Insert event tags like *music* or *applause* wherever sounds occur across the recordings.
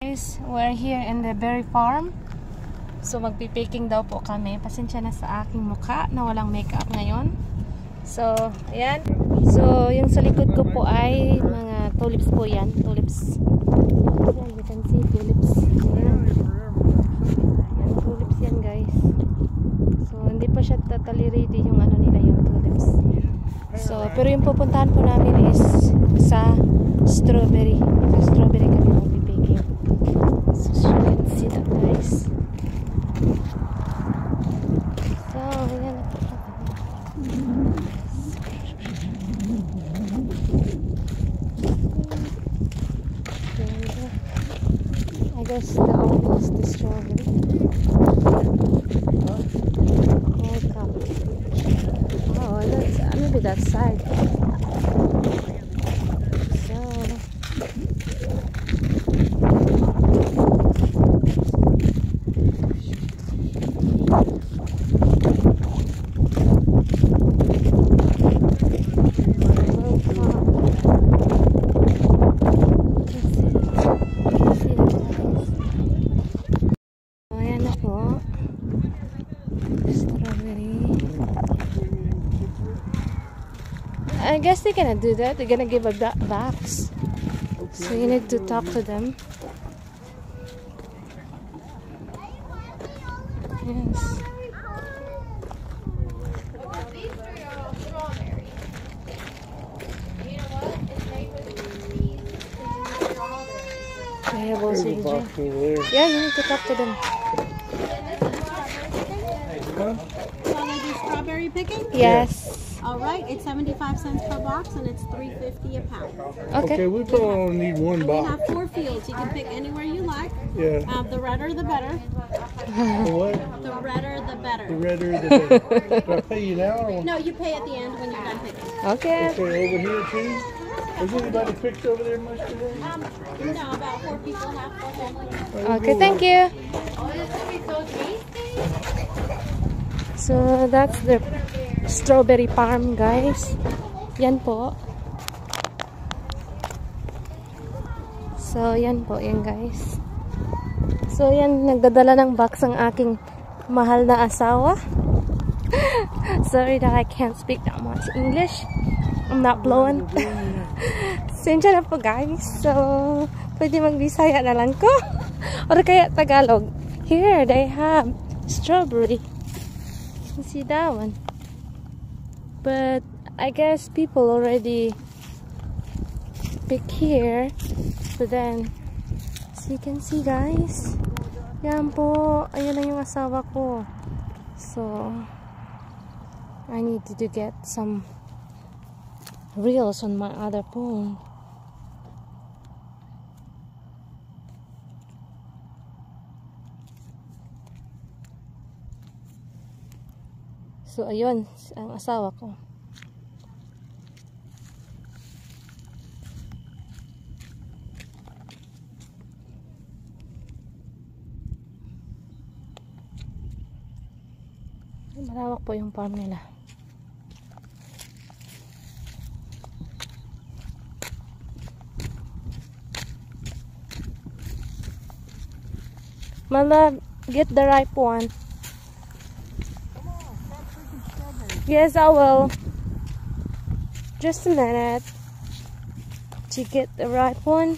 Guys, we're here in the berry farm. So magpipiking daw po kami. Pasensya na sa aking mukha na walang makeup ngayon. So, ayan. So, yung sa likod ko po ay mga tulips po yan. Tulips. Ayan, you can see tulips. Ayan. Ayan, tulips yan guys. So, hindi pa siya totally ready yung ano nila yung tulips. So, pero yung pupuntahan po namin is sa strawberry. Sa strawberry kami magpipiking. So, you can see that guys. So. Ganda. I guess the owl is the strawberry. I guess they're gonna do that. They're gonna give a ba- box. So you need to talk to them. Yes. They have also There's a box over there. Yeah, you need to talk to them. Want to do strawberry picking? Yes. All right, it's 75 cents per box and it's 3.50 a pound. Okay, Okay. we probably only need one And we box. have four fields. You can pick anywhere you like. Yeah. Uh, the redder, the better. The what? The redder, the better. The redder the better. Do I pay you now or? No, you pay at the end when you're done picking. Okay. Okay, over here too? Has anybody picked over there much today? Um, no, about four people have four families. Okay, thank you. So that's the strawberry farm, guys. Yan po. So yan po, yan guys. So yan, nagdadala ng box ang aking mahal na asawa. *laughs* Sorry that I can't speak that much English. I'm not fluent. *laughs* Sensya na po guys. So, pwede mag-Bisaya na lang ko. *laughs* Or kaya Tagalog. Here, they have strawberry. You see that one? But, I guess people already pick here. but then, as you can see guys. Yan po. Ayun na yung asawa ko. So, I need to get some reels on my other phone. So, ayun, ang asawa ko. Malawak po yung farm nila. Mama, get the ripe one. Yes, I will. Just a minute. To get the right one.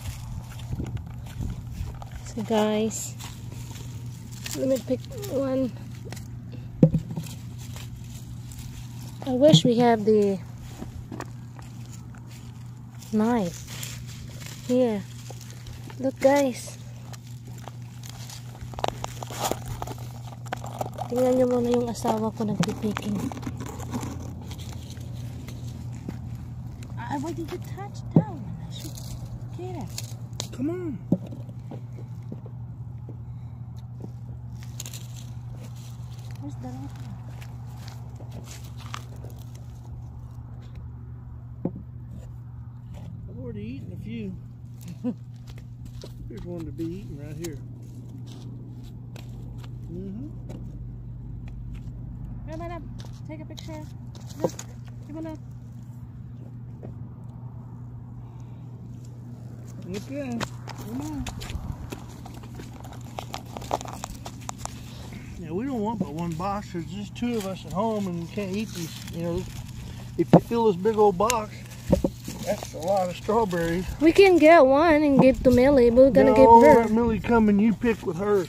So, guys, let me pick one. I wish we have the knife. Here. Look, guys. Tingnan nyo muna yung asawa ko nagpipiking. What did you touch down? I should get it. Come on. Where's the right one? I've already eaten a few. There's one to be eaten right here. Mm-hmm. Come on up. Take a picture. Look. Come on up. Okay. Come on. Yeah, we don't want but one box. There's just two of us at home and we can't eat these. You know, if you fill this big old box, that's a lot of strawberries. We can get one and give to Millie. We're gonna no, give her. let Millie come and you pick with her.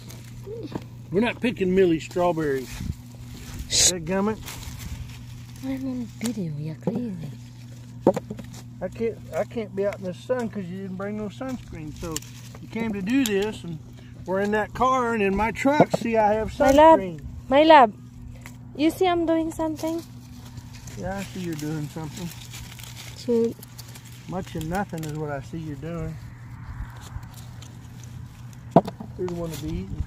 We're not picking Millie's strawberries. That gummit. I'm on video, yeah, crazy. I can't I can't be out in the sun because you didn't bring no sunscreen. So you came to do this and we're in that car and in my truck, see I have sunscreen. My lab. My love, you see I'm doing something? Yeah, I see you're doing something. So, Much of nothing is what I see you're doing. Here's one to be eaten.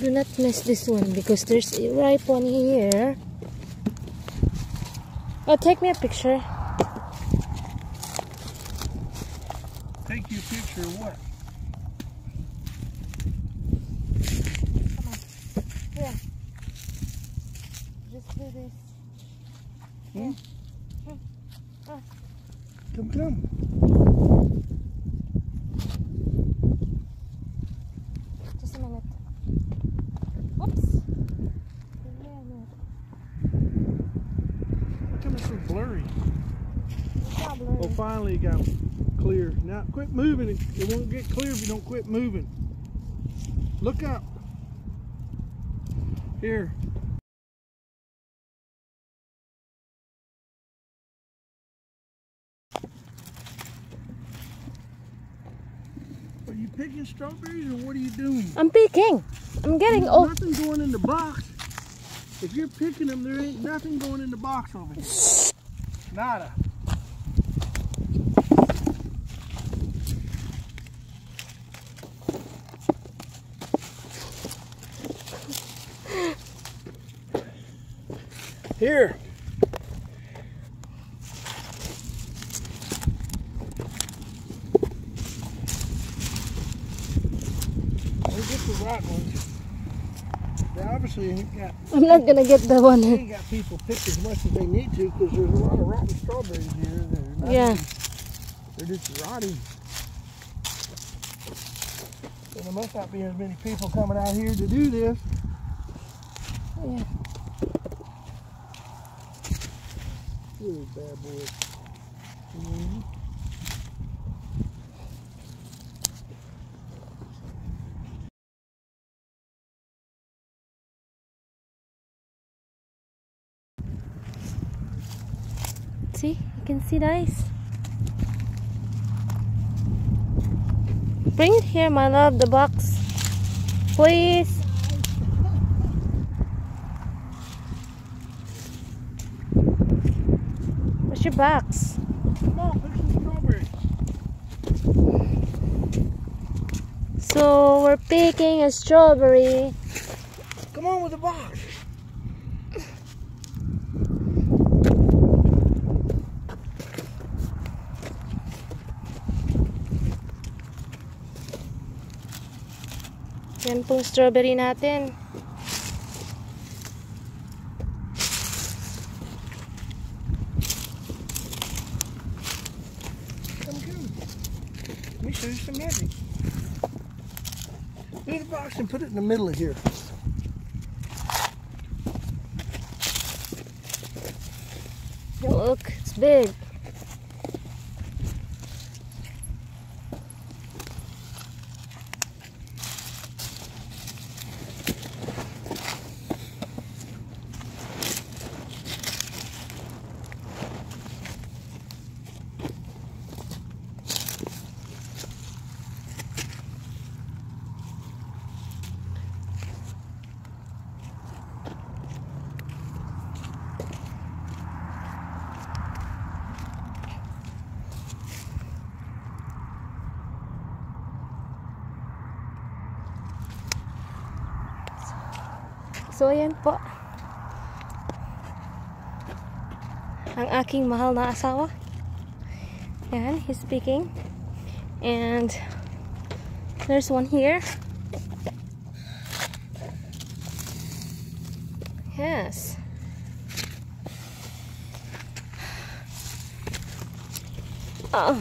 Do not miss this one because there's a ripe one here. Oh, take me a picture. Take your picture of what? Just do this. Hmm? Ah. Come, come. Just a minute. Oops. How come it's so blurry? Blurry. Oh, finally it got clear. Now quit moving. It, it won't get clear if you don't quit moving. Look up. Here. Are you picking strawberries or what are you doing? I'm picking. I'm getting There's oh nothing going in the box. If you're picking them, there ain't nothing going in the box over here. Nada. Here. We'll get the right ones. They got I'm not gonna get the they one. ain't got people pick as much as they need to because there's a lot of rotten strawberries here. They're not Yeah. even- they're just rotting. So there must not be as many people coming out here to do this. Yeah. Really bad boys. Mhm. See, you can see the ice. Bring it here, my love, the box. Please. Where's your box? So we're picking a strawberry. Come on with the box. Yan pong strawberry natin. Come, come. Let me show you some magic. Do the box and put it in the middle of here. Look, it's big. resilient po ang aking mahal na asawa. And he's speaking. And there's one here. Yes. Oh.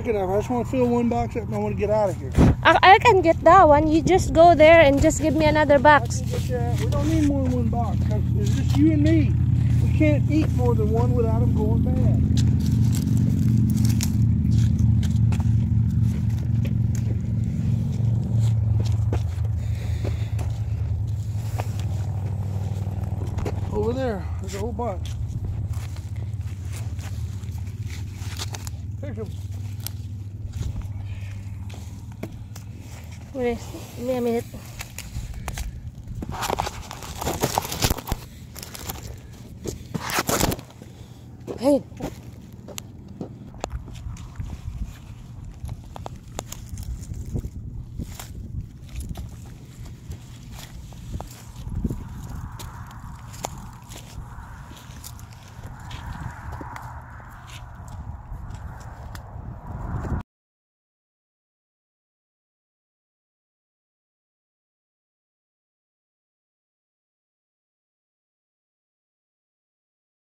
Quick enough. I just want to fill one box up and I want to get out of here. I, I can get that one. You just go there and just give me another box. We don't need more than one box. It's just you and me. We can't eat more than one without them going bad. Over there, there's a whole bunch. Pick 'em. Wait, give me a minute.